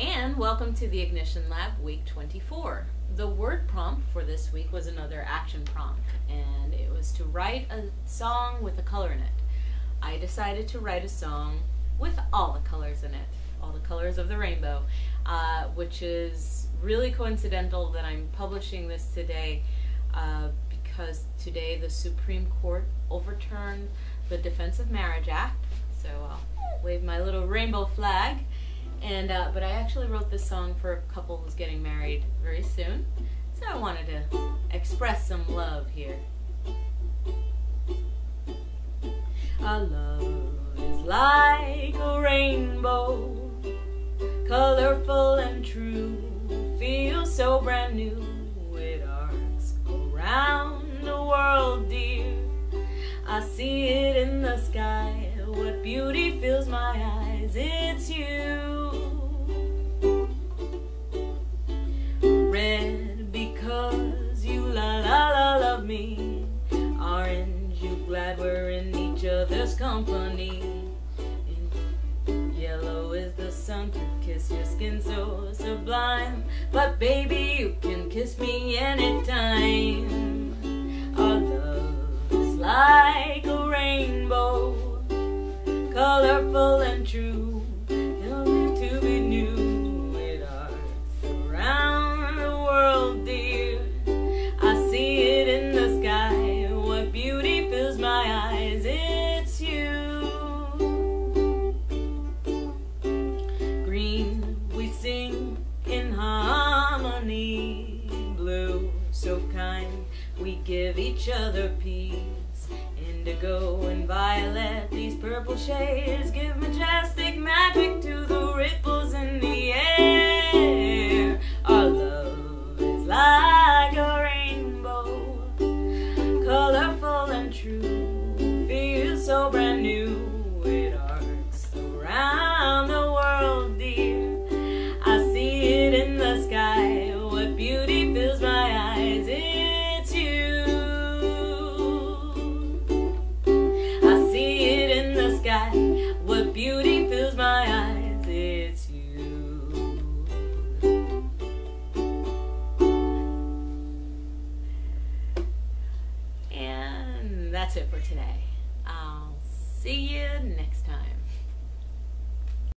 and welcome to the Ignition Lab week 24. The word prompt for this week was another action prompt, and it was to write a song with a color in it. I decided to write a song with all the colors in it, all the colors of the rainbow, uh, which is really coincidental that I'm publishing this today uh, because today the Supreme Court overturned the Defense of Marriage Act. So I'll wave my little rainbow flag. And uh, but I actually wrote this song for a couple who's getting married very soon, so I wanted to express some love here. Our love is like a rainbow, colorful and true, feels so brand new. It arcs around the world, dear. I see it in the sky. What beauty fills my eyes? It's you. Me. Orange, you glad we're in each other's company. Yellow is the sun to kiss your skin so sublime. But baby, you can kiss me anytime. Our love is like a rainbow, colorful and true. Blue, so kind, we give each other peace. Indigo and violet, these purple shades give majestic magic to the ripples in the air. Our love is like a rainbow, colorful and true, that's it for today. I'll see you next time.